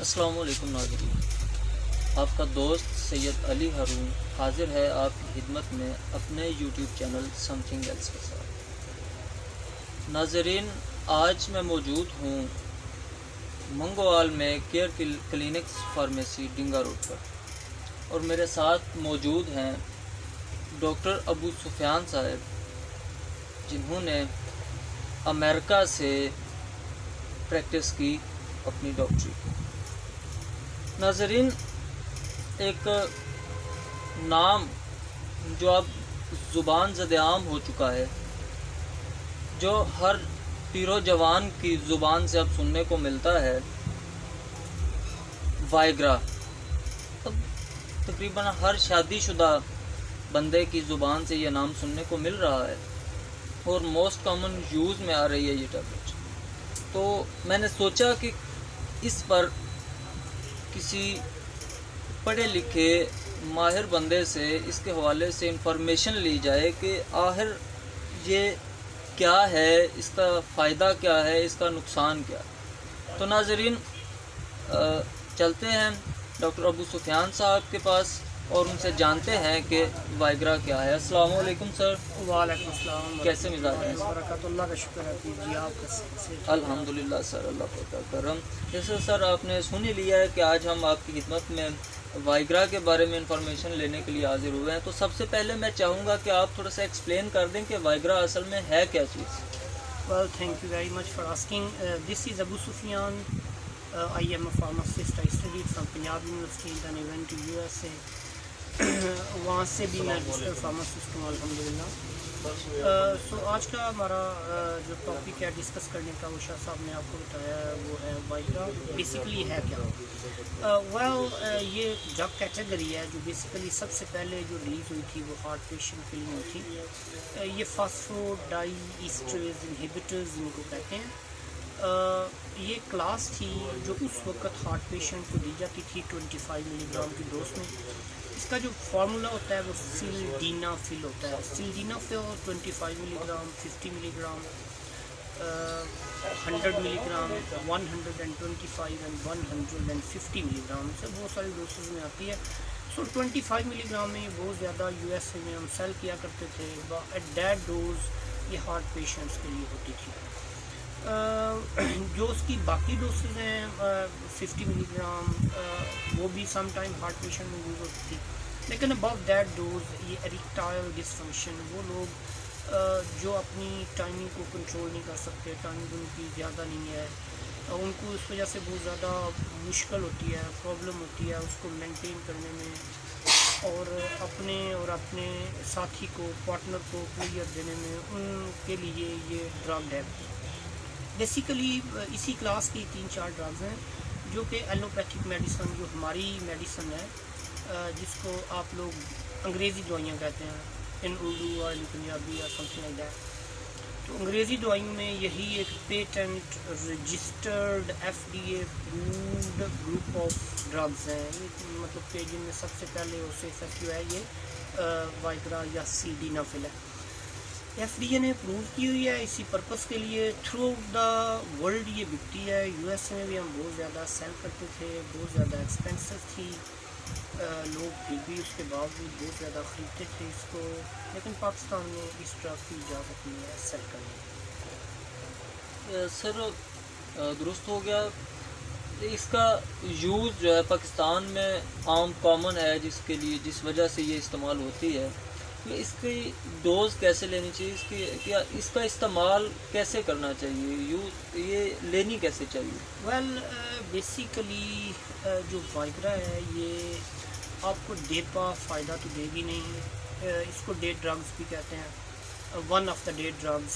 अस्सलाम वालेकुम नाज़रीन। आपका दोस्त सैयद अली हारून हाजिर है आपकी खिदमत में अपने यूट्यूब चैनल समथिंग एल्स के साथ। नाज़रीन, आज मैं मौजूद हूँ मंगोवाल में care clinics pharmacy Dinga road पर। और मेरे साथ मौजूद हैं डॉक्टर अबू सुफियान साहब, जिन्होंने अमेरिका से प्रैक्टिस की अपनी डॉक्टरी। नाजरीन, एक नाम जो अब ज़ुबान जदाम हो चुका है, जो हर पीरो जवान की ज़ुबान से अब सुनने को मिलता है, वाइग्रा। अब तकरीबन हर शादीशुदा बंदे की ज़ुबान से यह नाम सुनने को मिल रहा है, और मोस्ट कॉमन यूज़ में आ रही है ये टैबलेट तो मैंने सोचा कि इस पर किसी पढ़े लिखे माहिर बंदे से इसके हवाले से इंफॉर्मेशन ली जाए कि आखिर ये क्या है, इसका फ़ायदा क्या है, इसका नुकसान क्या तो नाजरीन चलते हैं डॉक्टर अबू सुफियान साहब के पास। और उनसे जानते हैं कि वाइग्रा क्या है। अस्सलाम वालेकुम सर। वालेकुम अस्सलाम। कैसे मिजाज हैं? का शुक्र है जी आप कैसे अल्हम्दुलिल्लाह सर अल्लाह का करम। जैसे सर आपने सुन ही लिया है कि आज हम आपकी खिदमत में वाइग्रा के बारे में इंफॉर्मेशन लेने के लिए हाजिर हुए हैं। तो सबसे पहले मैं चाहूँगा कि आप थोड़ा सा एक्सप्लेन कर दें कि वाइग्रा असल में है क्या चीज़? Well thank you very much for asking this is Abu Sufiyan I am a pharmacist I studied from Punjab university then I went to USA वहाँ से भी मैं रजिस्टर फार्मासिस्ट हूँ अलहमदिल्ला सो आज का हमारा जो टॉपिक है डिस्कस करने का वो शाह साहब ने आपको बताया वो है वाइग्रा बेसिकली है क्या? वेल well, ये ड्रग कैटेगरी है जो बेसिकली सबसे पहले जो रिलीज़ हुई थी वो हार्ट पेशेंट के लिए हुई थी। ये फास्फोडाई ईस्टरेज इनहिबिटर्स इनको कहते हैं Uh, ये क्लास थी जो उस वक्त हार्ट पेशेंट को दी जाती थी 25 मिलीग्राम की डोज में। इसका जो फार्मूला होता है वो सिलडीना फिल होता है। Sildenafil 25 milligram 50 milligram hundred milligram 125 and 150 milligram से बहुत सारी डोसेज में आती है। सो ट्वेंटी फाइव मिलीग्राम में बहुत ज़्यादा यूएसए में हम सेल किया करते थे एट डैट डोज ये हार्ट पेशेंट्स के लिए होती थी। जो उसकी बाकी डोसेज हैं फिफ्टी मिलीग्राम वो भी सम टाइम हार्ट पेशेंट में यूज़ होती थी। लेकिन अबव दैट डोज ये एरिक्टाइल डिसफंक्शन वो लोग जो अपनी टाइमिंग को कंट्रोल नहीं कर सकते टाइमिंग उनकी ज़्यादा नहीं है उनको इस वजह से बहुत ज़्यादा मुश्किल होती है प्रॉब्लम होती है उसको मेंटेन करने में और अपने और अपने साथी को पार्टनर को क्लियर देने में, उनके लिए ये ड्रग है। बेसिकली इसी क्लास की तीन चार ड्रग्स हैं, जो कि एलोपैथिक मेडिसन जो हमारी मेडिसन है जिसको आप लोग अंग्रेज़ी दवाइयाँ कहते हैं इन उर्दू और इन पंजाबी या समथिंग लाइक दैट तो अंग्रेज़ी दवाइयों में यही एक patent registered F D approved group of drugs हैं। मतलब कि जिनमें सबसे पहले और सेफेस्ट जो है ये वाइग्रा या सी डी नफिल है। एफ़ डी ए ने अप्रूव की हुई है, इसी पर्पज़ के लिए थ्रू आउट द वर्ल्ड ये बिकती है। यूएस में भी हम बहुत ज़्यादा सेल करते थे, बहुत ज़्यादा एक्सपेंसिव थी। लोग फिर भी उसके बावजूद बहुत ज़्यादा ख़रीदते थे इसको। लेकिन पाकिस्तान में इस ड्रग की इजाज़त नहीं है सेल करने सर दुरुस्त हो गया। इसका यूज़ जो है पाकिस्तान में आम कॉमन है, जिसके लिए, जिस वजह से ये इस्तेमाल होती है। कि इसकी डोज कैसे लेनी चाहिए? इसकी क्या इसका इस्तेमाल कैसे करना चाहिए? यू ये लेनी कैसे चाहिए? वेल बेसिकली जो वाइग्रा है ये आपको डे का फ़ायदा तो देगी नहीं। Uh, इसको डेट ड्रग्स भी कहते हैं। One of the date drugs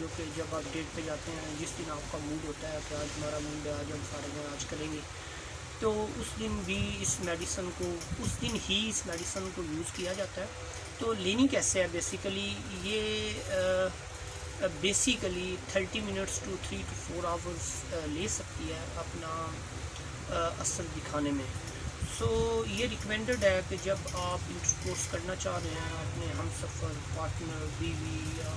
जो कि जब आप डेट पे जाते हैं जिस दिन आपका मूड होता है कि आज हमारा मूड है आज हम सारे दिन आज करेंगे तो उस दिन भी इस मेडिसन को उस दिन ही इस मेडिसन को यूज़ किया जाता है। तो लेनी कैसे है? बेसिकली ये basically thirty minutes to three to four hours ले सकती है अपना असर दिखाने में। सो so, ये रिकमेंडेड है कि जब आप इंटरकोर्स करना चाह रहे हैं अपने हम सफ़र पार्टनर बीवी या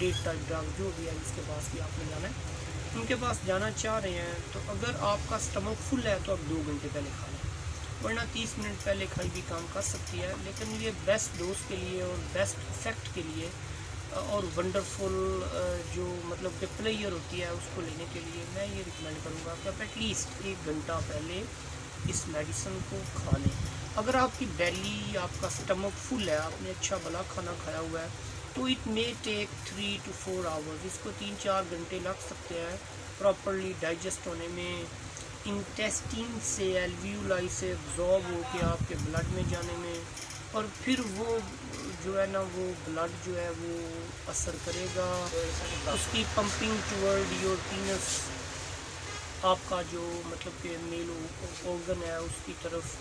डेट टाइप ड्रग जो भी है उसके पास भी आपने जाना है उनके पास जाना चाह रहे हैं तो अगर आपका स्टमक फुल है तो आप दो घंटे पहले खा वरना तीस मिनट पहले खाई भी काम कर सकती है। लेकिन ये बेस्ट डोज के लिए और बेस्ट इफ़ेक्ट के लिए और वंडरफुल जो मतलब कि प्लेयर होती है उसको लेने के लिए मैं ये रिकमेंड करूँगा कि आप एटलीस्ट एक घंटा पहले इस मेडिसन को खा लें। अगर आपकी बैली आपका स्टमक फुल है, आपने अच्छा भला खाना खाया हुआ है तो it may take three to four hours इसको तीन चार घंटे लग सकते हैं। प्रॉपरली डाइजेस्ट होने में इंटेस्टिन से एलव्यूलाई से एब्जॉर्ब हो के आपके ब्लड में जाने में और फिर वो जो है ना वो ब्लड जो है वो असर करेगा। उसकी पंपिंग टूवर्ड योर पीनस आपका जो मतलब कि मेल ऑर्गन है, उसकी तरफ़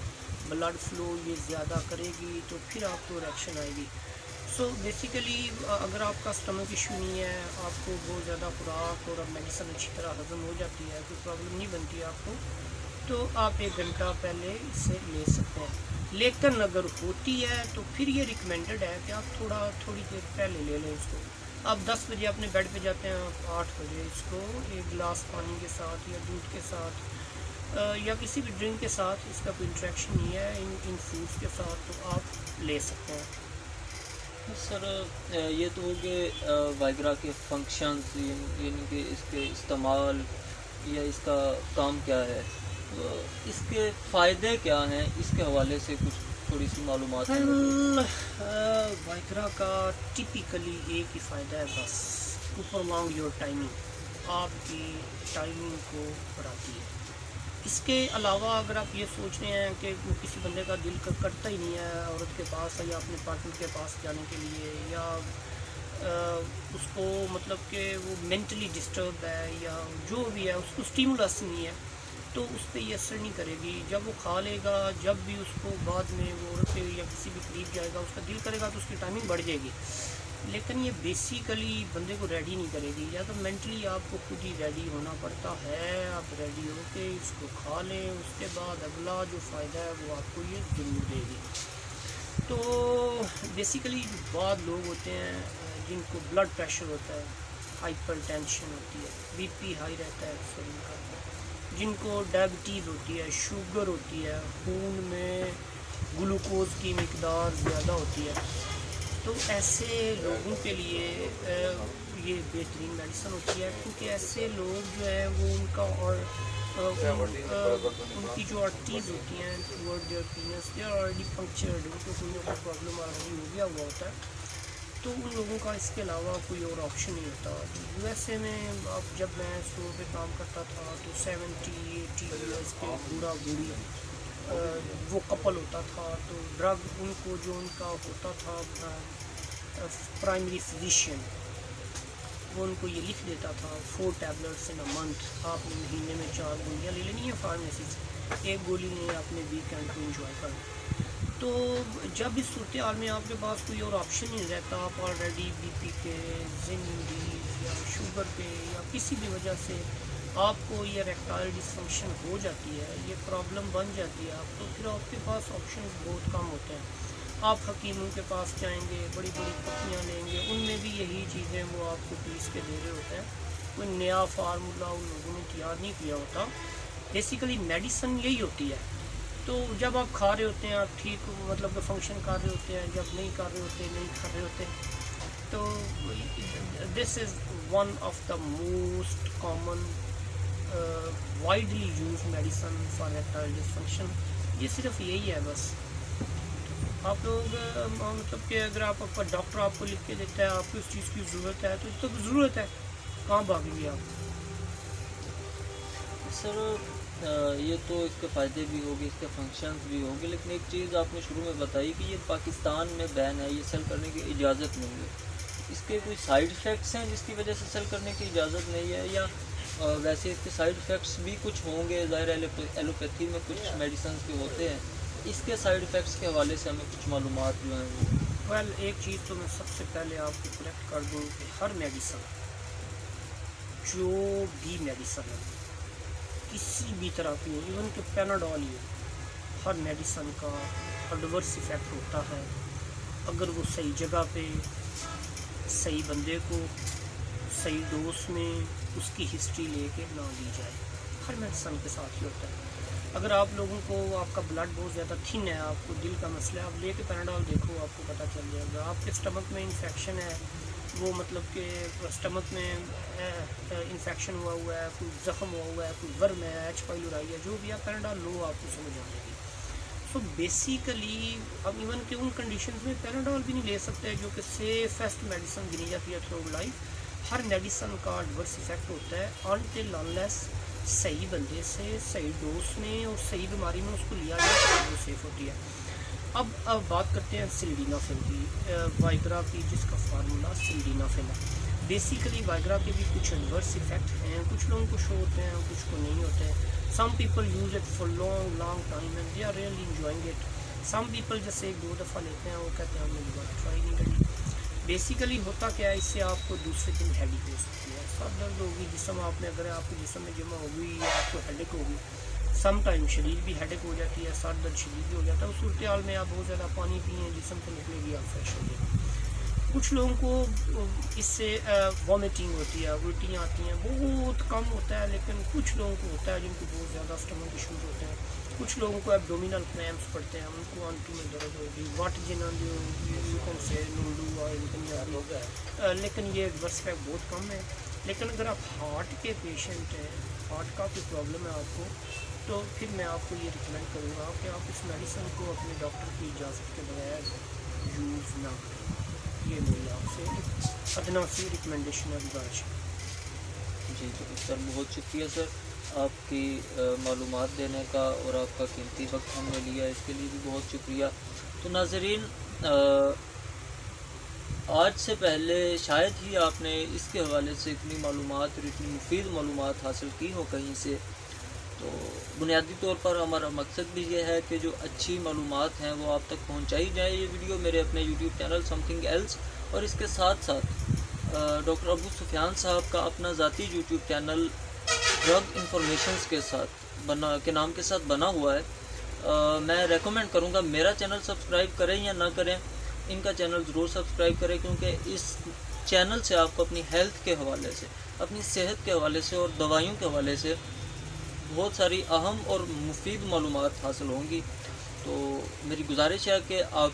ब्लड फ्लो ये ज़्यादा करेगी तो फिर आपको रिएक्शन आएगी। सो so बेसिकली अगर आपका स्टमक इशू नहीं है, आपको बहुत ज़्यादा खुराक और मेडिसिन अच्छी तरह हजम हो जाती है, कोई प्रॉब्लम नहीं बनती आपको तो आप एक घंटा पहले इसे ले सकते हैं। लेकिन अगर होती है तो फिर ये रिकमेंडेड है कि आप थोड़ा, थोड़ी देर पहले ले लें इसको आप 10 बजे अपने बेड पे जाते हैं आप आठ बजे इसको एक गिलास पानी के साथ या दूध के साथ या किसी भी ड्रिंक के साथ, इसका कोई इंट्रैक्शन नहीं है इन इन फूड्स के साथ तो आप ले सकते हैं। सर ये तो हो गए वाइग्रा के फ़ंक्शंस यानी कि इसके इस्तेमाल, या इसका काम क्या है? इसके फ़ायदे क्या हैं? इसके हवाले से कुछ थोड़ी सी मालूम वाइकरा का टिपिकली एक ही फ़ायदा है बस टू प्रलॉन्ग योर टाइमिंग आपकी टाइमिंग को बढ़ाती है। इसके अलावा अगर आप ये सोच रहे हैं कि किसी बंदे का दिल कटता ही नहीं है औरत के पास या अपने पार्टनर के पास जाने के लिए या आ, उसको मतलब कि वो मेंटली डिस्टर्ब है या जो भी है उसको स्टीमुलस नहीं है तो उस पर ये असर नहीं करेगी। जब वो खा लेगा जब भी उसको बाद में वो औरत या किसी भी करीब जाएगा उसका दिल करेगा तो उसकी टाइमिंग बढ़ जाएगी। लेकिन ये बेसिकली बंदे को रेडी नहीं करेगी। या तो मेंटली आपको खुद ही रेडी होना पड़ता है, आप रेडी हो के इसको खा लें, उसके बाद अगला जो फ़ायदा है वो आपको ये ज़रूर देगी। तो बेसिकली बाद लोग होते हैं जिनको ब्लड प्रेशर होता है हाइपर टेंशन होती है बीपी हाई रहता है शरीर का। जिनको डायबिटीज़ होती है शुगर होती है, खून में ग्लूकोज की मकदार ज़्यादा होती है। तो ऐसे लोगों के लिए ये बेहतरीन मेडिसन होती है, क्योंकि ऐसे लोग जो है, वो उनका और उनकी जो आर्टीज होती हैं toward their penis they already punctured उनको कोई कोई प्रॉब्लम ऑलरेडी हो गया हुआ होता है। तो उन लोगों का इसके अलावा कोई और ऑप्शन नहीं होता। यू एस ए में अब जब मैं स्टोर पे काम करता था तो सेवेंटी एटी ईयर्स के बूढ़ा बूढ़ी वो कपल होता था तो ड्रग उनको जो उनका होता था प्राइमरी फिजिशियन वो उनको ये लिख देता था four tablets in a month आपने महीने में चार गोलियाँ ले लेनी है फार्मेसी से, एक गोली ने अपने वीकेंड को इन्जॉय करना तो जब इस सूरत हाल में आपके पास कोई और ऑप्शन नहीं रहता, आप ऑलरेडी बीपी के ज़िंदगी या शुगर पे या किसी भी वजह से आपको ये रेक्टाइल डिसफंक्शन हो जाती है ये प्रॉब्लम बन जाती है आप तो फिर आपके पास ऑप्शन बहुत कम होते हैं। आप हकीमों के पास जाएँगे बड़ी बड़ी पत्तियाँ लेंगे उनमें भी यही चीज़ें वो आपको पीस के दे रहे होते हैं। कोई नया फार्मूला उन लोगों ने तैयार नहीं किया होता। बेसिकली मेडिसन यही होती है। तो जब आप खा रहे होते हैं आप ठीक मतलब कि फ़ंक्शन कर रहे होते हैं जब नहीं कर रहे होते नहीं खा रहे होते तो this is one of the most common widely use medicine for erectile dysfunction ये सिर्फ़ यही है बस। आप लोग मतलब कि अगर आप आपका डॉक्टर आपको लिख के देता है, आपको इस चीज़ की ज़रूरत है तो इस तो ज़रूरत है। कहाँ भागेंगे आप? सर ये तो इसके फ़ायदे भी होंगे, इसके फ़ंक्शंस भी होंगे, लेकिन एक चीज़ आपने शुरू में बताई कि ये पाकिस्तान में बैन है, ये सेल करने की इजाज़त नहीं है। इसके कोई साइड इफ़ेक्ट्स हैं जिसकी वजह से सेल करने की इजाज़त नहीं है, या वैसे इसके साइड इफ़ेक्ट्स भी कुछ होंगे ज़ाहिर एलोपैथी में कुछ मेडिसन के होते हैं। इसके साइड इफ़ेक्ट्स के हवाले से हमें कुछ मालूम जो हैं वेल एक चीज़ तो मैं सबसे पहले आपको करेक्ट कर दूँ कि हर मेडिसन जो भी मेडिसन है किसी भी तरह की हो इवन के पेनाडॉल ही हर मेडिसन का एडवर्स इफ़ेक्ट होता है। अगर वो सही जगह पे सही बंदे को सही डोज में उसकी हिस्ट्री लेके ना ली जाए। हर मेडिसन के साथ ही होता है। अगर आप लोगों को आपका ब्लड बहुत ज़्यादा थिन है, आपको दिल का मसला है, आप लेके पैराडॉल देखो, आपको पता चल जाएगा। आपके स्टमक में इन्फेक्शन है, वो मतलब कि स्टमक में इन्फेक्शन हुआ हुआ है, कोई ज़ख्म हुआ हुआ है, कोई वर्म है एच पाइलोराई है, जो भी आप पैराडॉल लो, आपको समझ आ जाएगी सो बेसिकली अब इवन के उन कंडीशन में पैराडॉल भी नहीं ले सकते, जो कि सेफेस्ट मेडिसन गिनी जाती है थ्रू लाइफ हर मेडिसन का एडवर्स इफ़ेक्ट होता है। अनटिल अनलेस सही बंदे से, सही डोज में और सही बीमारी में उसको लिया जाए तो वो सेफ़ होती है। अब अब बात करते हैं सिल्डीनाफिन की। वाइग्रा की जिसका फार्मूला सिल्डीनाफिन है। बेसिकली वाइग्रा के भी कुछ एडवर्स इफ़ेक्ट हैं। कुछ लोगों को शो होते हैं, कुछ को नहीं होते हैं। Some people use it for long long time and they are really enjoying it some people जैसे एक दो दफ़ा लेते हैं, वो कहते हैं, हमने ट्राई नहीं करी। बेसिकली होता क्या है, इससे आपको दूसरे दिन हेडिक हो सकती है। सर दर्द होगी जिसम आपने, अगर आपके जिसम में जमा होगी या आपको हेडिक होगी सम टाइम शरीर भी हेडिक हो जाती है सर दर्द शरीर भी हो जाता है। उस सूरत हाल में आप बहुत ज़्यादा पानी पिए जिसम से निकलेगी आप फ्रेश हो जाएगी कुछ लोगों को इससे वॉमिटिंग होती है, उल्टियाँ आती हैं, बहुत कम होता है, लेकिन कुछ लोगों को होता है जिनको बहुत ज़्यादा स्टमक इशूज़ होते हैं। कुछ लोगों को एबडोमिनल क्रैम्प्स पड़ते हैं, उनको आंटू में दर्द होगी। वाट जिना जो से नूडू और लेकिन ये एडवर्स इफ़ेक्ट बहुत कम है। लेकिन अगर आप हार्ट के पेशेंट हैं हार्ट का कोई प्रॉब्लम है आपको तो फिर मैं आपको ये रिकमेंड करूँगा कि आप इस मेडिसिन को अपने डॉक्टर की इजाज़त के बगैर यूज़ ना करें। ये मेरी आपसे अदना सी रिकमेंडेशन है, गुजारिश जी जी सर बहुत शुक्रिया, सर। आपकी मालूम देने का और आपका कीमती वक्त हमने लिया, इसके लिए भी बहुत शुक्रिया। तो नाजरीन आज से पहले शायद ही आपने इसके हवाले से इतनी मालूम और इतनी मुफीद मालूम हासिल की हो कहीं से। तो बुनियादी तौर पर हमारा मकसद भी ये है कि जो अच्छी मालूम हैं वो आप तक पहुँचाई जाए ये वीडियो मेरे अपने यूट्यूब चैनल समथिंग एल्स और इसके साथ साथ डॉक्टर अबू सुफियान साहब का अपना ज़ाती यूट्यूब चैनल ड्रग इंफॉर्मेशन के साथ बना के नाम के साथ बना हुआ है। आ, मैं रेकमेंड करूँगा मेरा चैनल सब्सक्राइब करें या ना करें इनका चैनल ज़रूर सब्सक्राइब करें क्योंकि इस चैनल से आपको अपनी हेल्थ के हवाले से अपनी सेहत के हवाले से और दवाइयों के हवाले से बहुत सारी अहम और मुफीद मालूम हासिल होंगी। तो मेरी गुजारिश है कि आप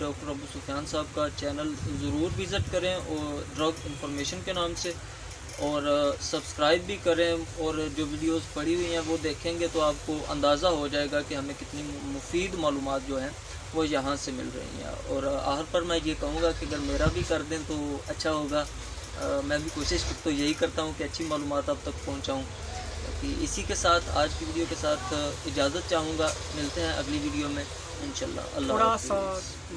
डॉक्टर अबू सुफियान साहब का चैनल ज़रूर विज़िट करें और ड्रग इंफॉर्मेशन के नाम से और सब्सक्राइब भी करें और जो वीडियोस पड़ी हुई हैं वो देखेंगे तो आपको अंदाज़ा हो जाएगा कि हमें कितनी मुफीद मालूम जो हैं वो यहाँ से मिल रही हैं। और आखिर पर मैं ये कहूँगा कि अगर मेरा भी कर दें तो अच्छा होगा। आ, मैं भी कोशिश तो यही करता हूँ कि अच्छी मालूम आप तक पहुँचाऊँ। कि इसी के साथ आज की वीडियो के साथ इजाज़त चाहूँगा। मिलते हैं अगली वीडियो में। थोड़ा सा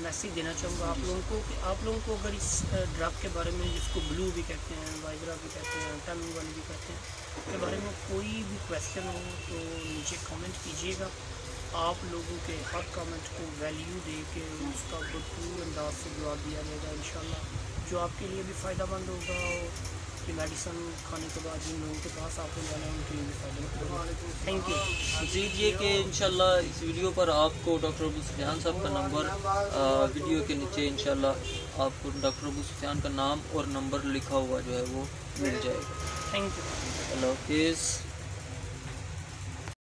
मैसेज देना चाहूँगा आप लोगों को कि आप लोगों को अगर इस ड्रग के बारे में जिसको ब्लू भी कहते हैं वाइग्रा भी कहते हैं टर्मी वाली भी कहते हैं के बारे में कोई भी क्वेश्चन हो तो नीचे कमेंट कीजिएगा। आप लोगों के हर कमेंट को वैल्यू दे के उसका भरपूर अंदाज से जवाब दिया जाएगा इन जो आपके लिए भी फ़ायदा मंद होगा कि मेडिसन खाने के बाद जिन लोगों के पास आपको जाना है उनके लिए थैंक यू मजीद ये कि इन इस वीडियो पर आपको डॉक्टर अबू सुफियान साहब का नंबर वीडियो के नीचे इन आपको डॉक्टर अबू सुफियान का नाम और नंबर लिखा हुआ जो है वो मिल जाएगा। थैंक यू अल्लाह हाफिज़।